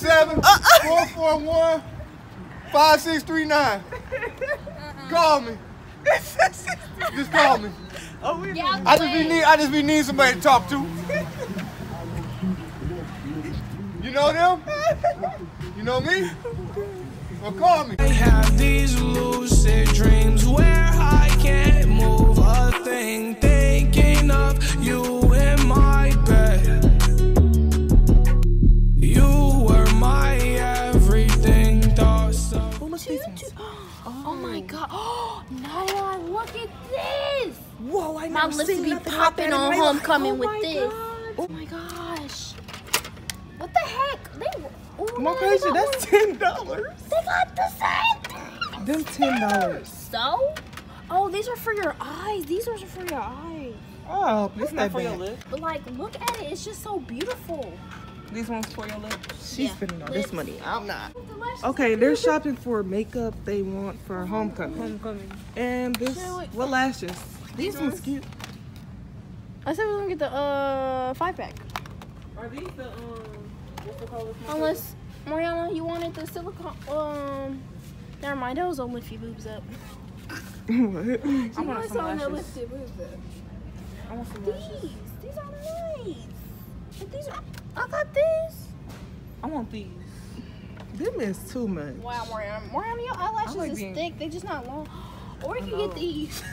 417 uh-uh. 441 5639. Uh-uh. Call me. Just call me. Oh, we Yeah, I just be need I just be need somebody to talk to. You know them? You know me? Well call me. I have these lucid dreams where I can't move a thing, My never lips seen be nothing like popping on my life. homecoming Oh with this. God. Oh my gosh. What the heck? They oh, my no, on, they Kasia, got that's ten dollars. They got the same thing. Them ten dollars. So? Oh, these are for your eyes. These are for your eyes. Oh, it's It's not not for your bad. lip. But like, look at it. It's just so beautiful. These ones for your lips. She's Yeah. spending all Lips. this money. I'm not. Okay, they're shopping for makeup they want for homecoming. Homecoming. And this, Show it. what lashes? These ones ones? cute. I said we are gonna get the uh five pack. Are these the um? What's the color? Unless Mariana, you wanted the silicone. Um, never mind. Those will lift your boobs up. what? I You want know some it's on the lashes. lift your boobs up. I want some These, lashes. these are nice. But these are. I got this. I want these. Them is too much. Wow, Mariana, Mariana, your eyelashes like is being- thick. They just not long. Or you can get these.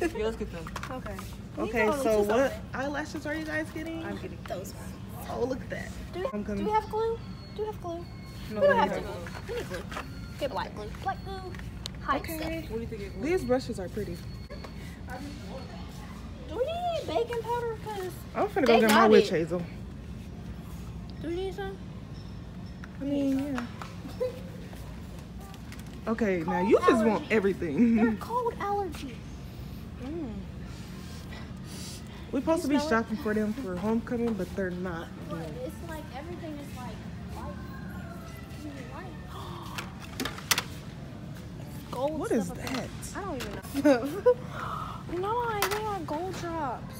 Yeah, let's get them. Okay. Okay, so what eyelashes are you guys getting? I'm getting. Those. ones. Oh, look at that. Do we, I'm do we have glue? Do we have glue? No, we don't they have to have glue. glue. We need glue. Get black glue. Black glue. Hide Okay. stuff. What do you think? These brushes are pretty. Do we need baking powder? Cause I'm finna They go get my witch hazel. do we need some? I mean, yeah. Okay, now you just want everything. They're everything. cold allergy. Mm. We're supposed to be smell it? shopping for them for homecoming, but they're not. But it's like everything is like white. Really. Gold What is that? there. I don't even know. no, I they are gold drops.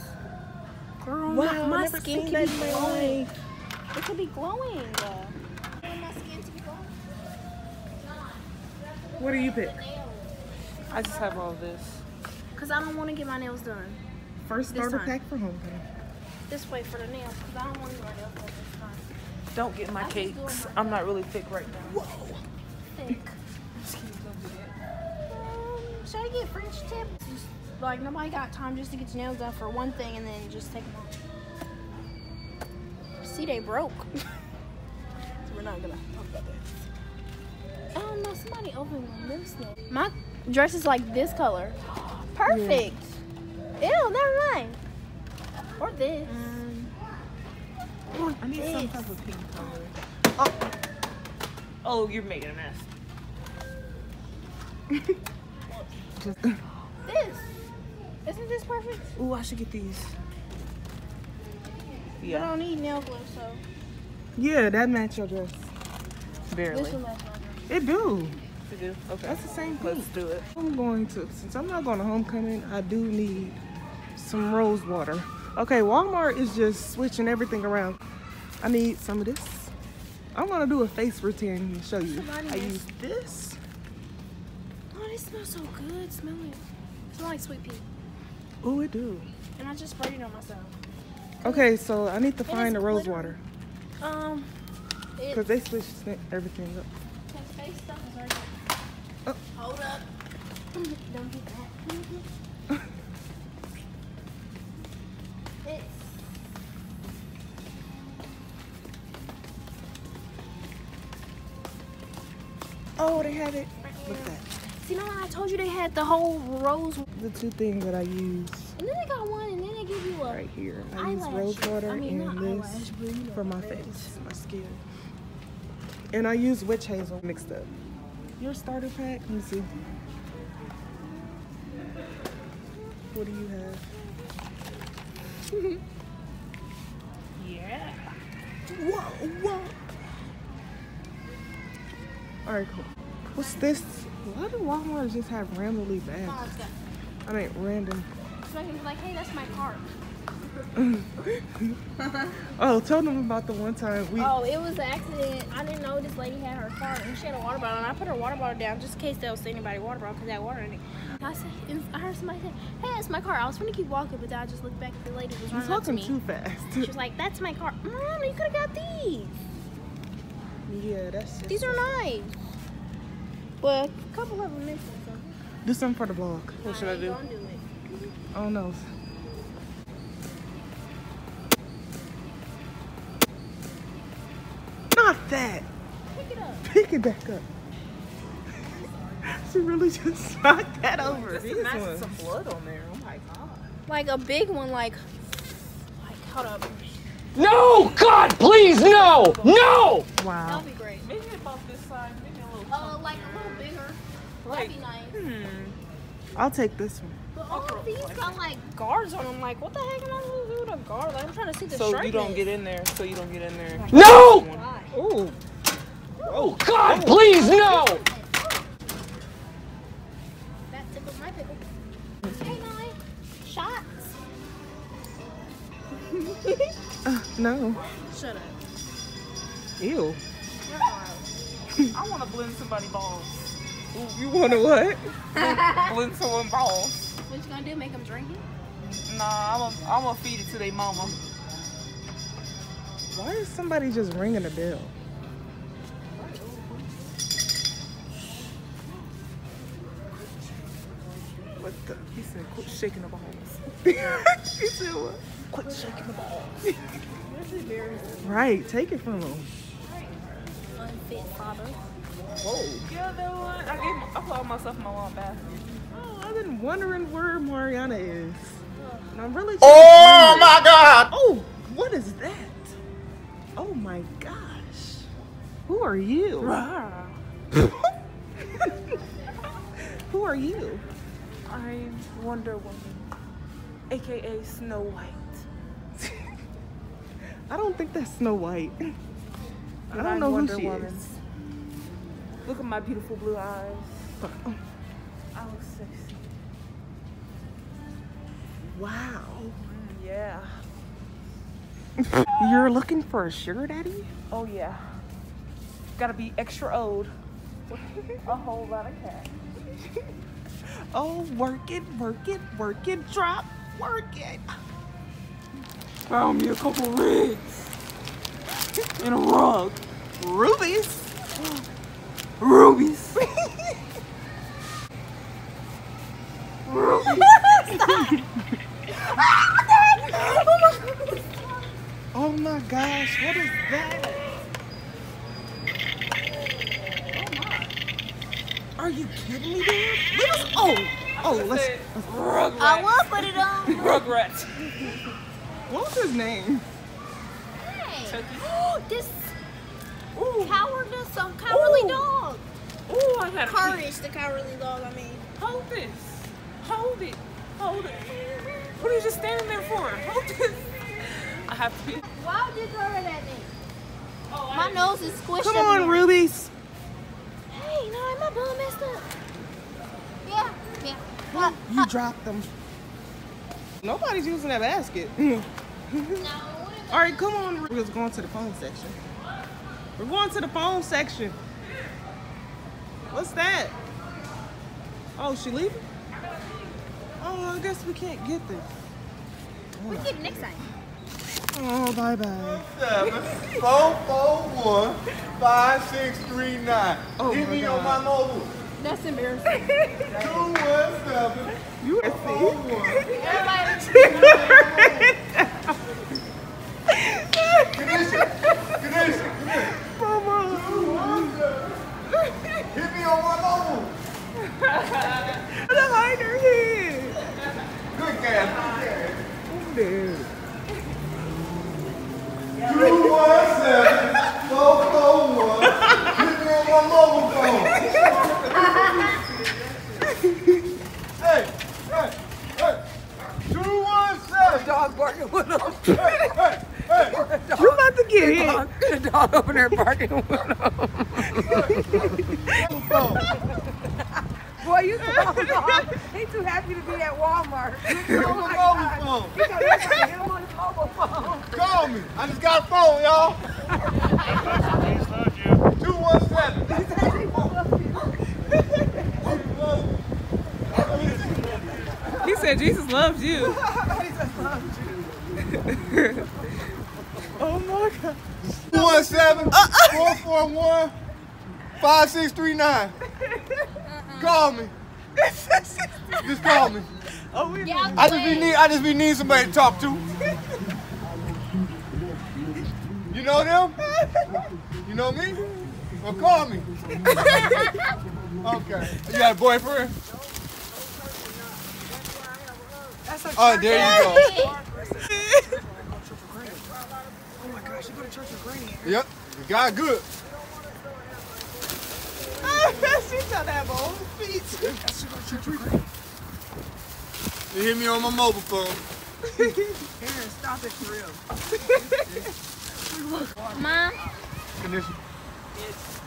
Girl, my, Wow, my never skin seen can be glowing. It could be glowing. My skin to be glowing. What do you pick? I just have all this. Cause I don't want to get my nails done First This starter time. pack for homecoming. this way for the nails. Cause I don't want to get my nails done this time. Don't get my I just do it cakes. myself. I'm not really thick right now. Whoa. Thick. Um, should I get French tips? Just, like nobody got time just to get your nails done for one thing and then just take them off. See, they broke. so we're not gonna talk about that. Oh no, somebody opened my lips now. My dress is like this color. Perfect. Ew, never mind. Or this. Um, I need some type of pink color. Oh, oh you're making a mess. This. Isn't this perfect? Ooh, I should get these. Yeah. I don't need nail glue, so yeah, that match your dress. barely. this will match my dress. It do. You do? Okay. That's the same thing. Let's do it. I'm going to, since I'm not going to homecoming, I do need some rose water. Okay, Walmart is just switching everything around. I need some of this. I'm gonna do a face routine and show you. I use this. Oh, this smells so good. Smell it. Smell like sweet pea. Oh, it do. And I just sprayed it on myself. Okay, so I need to It find the rose water Um, because they switched everything up. The face stuff is. Oh. Hold up. Don't get that. it's Oh, they have it. Look at that. see, no, I told you they had the whole rose, The two things that I use And then they got one, and then they give you a right here. I use rose water I mean, and this know for my face, my skin. And I use witch hazel mixed up. Your starter pack, let me see. What do you have? Yeah. Whoa, whoa. All right, cool. What's this? Why do Walmart just have randomly bags? I mean, random. So I can be like, hey, that's my cart. Oh, tell them about the one time we. Oh, it was an accident. I didn't know this lady had her car and she had a water bottle. And I put her water bottle down just in case there was anybody water bottle because that water in it. I said, and I heard somebody say, "Hey, that's my car." I was trying to keep walking, but then I just looked back at the lady who was You're running up to me. too fast. She was like, "That's my car." Mom, you could have got these. yeah, that's just. These are nice. Well, a couple of them missing. So Do something for the vlog. What should I do? Don't do it. Oh no. That. Pick it up. Pick it back up. She really just knocked that over. Just This imagine some blood on there. Oh my god. Like a big one, like, like hold up. No! God, please, no! No! Wow. That'll be great. Maybe about this size, maybe a little. Uh, like a little bigger. Like, That'd be nice. hmm. I'll take this one. But all of these got like guards on them. Like, what the heck am I guard? Like, I'm trying to see the So you don't get in there. So you don't get in there. No! Why? Oh, Oh, God, please, no! That tickles my pickle. Hey, nine shots. uh, no. Shut up. Ew. I want to blend somebody's balls. You want to what? Blend someone's balls. What you gonna do? Make them drink it? Nah, I'm gonna feed it to their mama. Why is somebody just ringing the bell? What the? He said, quit shaking the balls. she said what? Quit shaking the balls. Right, take it from him. Unfit father. Whoa. Yeah, that one. I gave. I put myself in my mom bathroom. Oh, I've been wondering where Mariana is. And I'm really. Oh my God! Oh, what is that? Oh my gosh. Who are you? Who are you? I'm Wonder Woman, aka Snow White. I don't think that's Snow White. I don't I'm know Wonder who she Woman. is. Look at my beautiful blue eyes. I look sexy. Wow. Yeah. You're looking for a sugar daddy? Oh yeah. Gotta be extra old. A whole lot of cash. Oh, work it, work it, work it, drop, work it. Found me a couple rigs and a rug. Rubies. Rubies. Oh my gosh, what is that? Oh my. Are you kidding me, dude? Let us, oh, oh, let's, Rugrats. I will put it on. Rugrats. what was his name? Hey. this cowardly, some cowardly dog. Ooh, I got a Courage, the cowardly dog. I mean. Hold this. Hold it. Hold it. What are you just standing there for? Hold this. I have to be. Why would you throw it at me? Oh, My nose is squished. Come up on, here. Rubies. Hey, no, my bum messed up. Yeah, yeah. Uh, You dropped them. Nobody's using that basket. no. All right, come on. We're just going to the phone section. We're going to the phone section. What's that? Oh, she leaving? Oh, I guess we can't get this. We get it next time. Oh, bye bye. Seven, four, four, one, five, six, three, nine. Oh Hit my me on my mobile. That's embarrassing. Two, one, seven, You are four, one. Kanisha, Kanisha, come here. Mama. Two, one, seven. Hit me on my mobile. The hider here. Good gas, good gas. Dude. Two, one, seven, four, four, one. Hit me on my mobile phone. hey, hey, hey. Two, one, seven. Dog barking with him. Hey, hey, hey. You about to get hit. The dog over there barking with him. Mobile phone. Boy, you saw the dog. He too happy to be at Walmart. Oh Mobile phone. He hit him on the call me. I just got a phone, y'all. 217. He said Jesus loves you. oh my God. 217 441 5639. Call me. Just call me. Oh, we Yeah, I just be need I just be needing somebody to talk to. You know them? You know me? Well, call me. Okay. You got a boyfriend? Oh, there you go. Oh my gosh, you go to church with Granny. Yep. The guy good. she tell that boy feet. You hit me on my mobile phone. Aaron, stop it for real. Mom, Condition.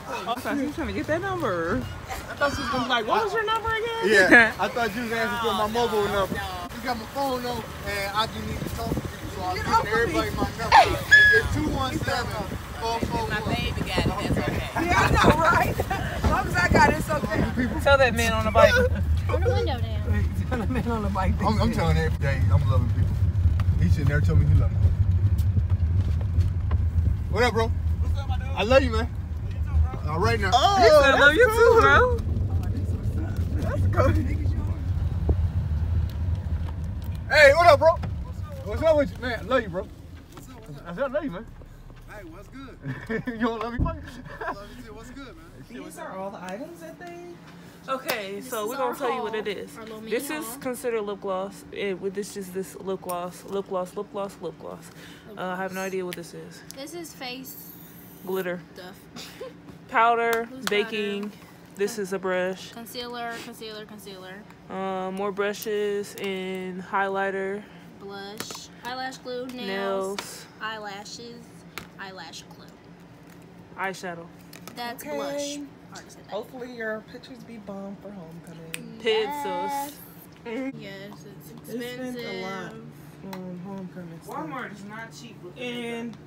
I thought you was trying to get that number. I thought she was gonna be like, what was your number again? Yeah, I thought you was asking for my mobile number. You got my phone number, and I just need to talk to you, so I'm giving everybody my number. It's 217 441. baby got it, that's okay. Yeah, I know, right? As long as I got it, it's okay. Tell that man on the bike. turn the window down. Tell that man on the bike. I'm, I'm telling every day I'm loving people. He should never tell me he love me. What up, bro? What's up, my dude? I love you, man. All right now. Oh, he said, I love you too, bro. That's cool. Hey, what up, bro? What's up with you, man? I love you, bro. I said I love you, man. Hey, what's good? you don't love me, buddy? Love you too. What's good, man? These are all the items that they. Okay, so we're gonna our tell you what it is. This is haul. considered lip gloss. It, with this is this lip gloss, lip gloss, lip gloss, lip gloss. Uh, I have no idea what this is. This is face Glitter, stuff. powder, Loose baking. This is a brush. Concealer, concealer, concealer. Uh, more brushes and highlighter, Blush, eyelash glue, nails, nails, eyelashes, eyelash glue. eyeshadow, That's Okay. blush. That. Hopefully your pictures be bomb for homecoming. Mm, pencils. Yes, it's They expensive. spent a lot on homecoming. stuff. is not cheap. And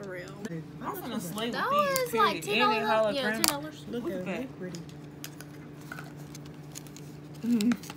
For real. I'm gonna slay That with was like ten dollars. Yeah, ten dollars. look Look at at it. that. Pretty.